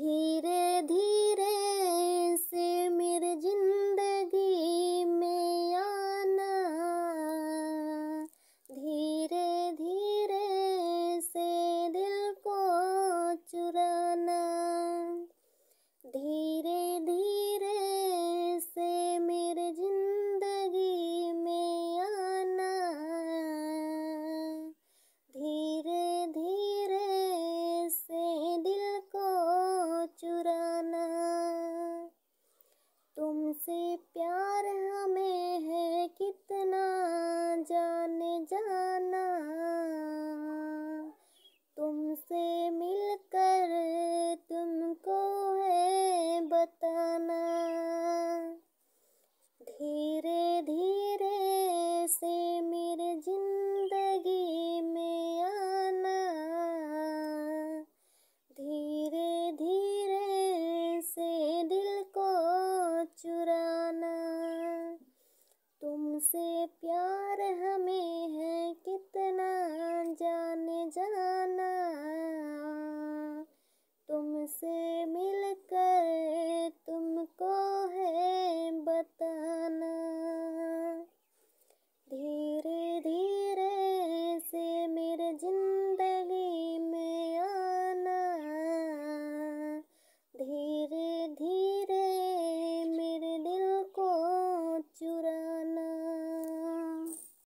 Eat से प्यार हमें है कितना जाने जाना। तुमसे 真的。